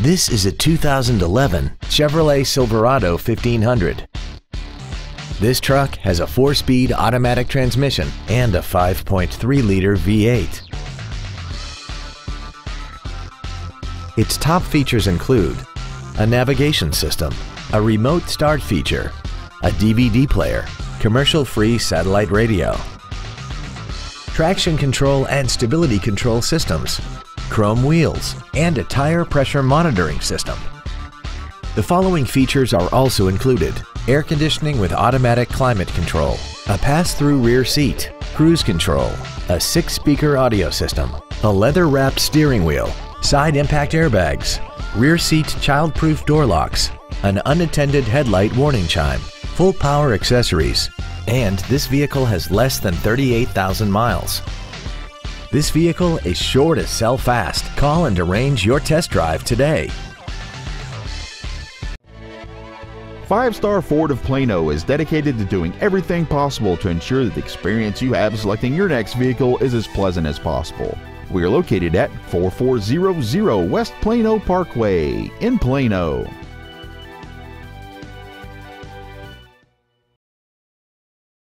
This is a 2011 Chevrolet Silverado 1500. This truck has a four-speed automatic transmission and a 5.3-liter V8. Its top features include a navigation system, a remote start feature, a DVD player, commercial-free satellite radio, traction control and stability control systems, chrome wheels, and a tire pressure monitoring system. The following features are also included. Air conditioning with automatic climate control, a pass-through rear seat, cruise control, a six-speaker audio system, a leather-wrapped steering wheel, side impact airbags, rear seat child-proof door locks, an unattended headlight warning chime, full power accessories, and this vehicle has less than 38,000 miles. This vehicle is sure to sell fast. Call and arrange your test drive today. Five Star Ford of Plano is dedicated to doing everything possible to ensure that the experience you have selecting your next vehicle is as pleasant as possible. We are located at 4400 West Plano Parkway in Plano.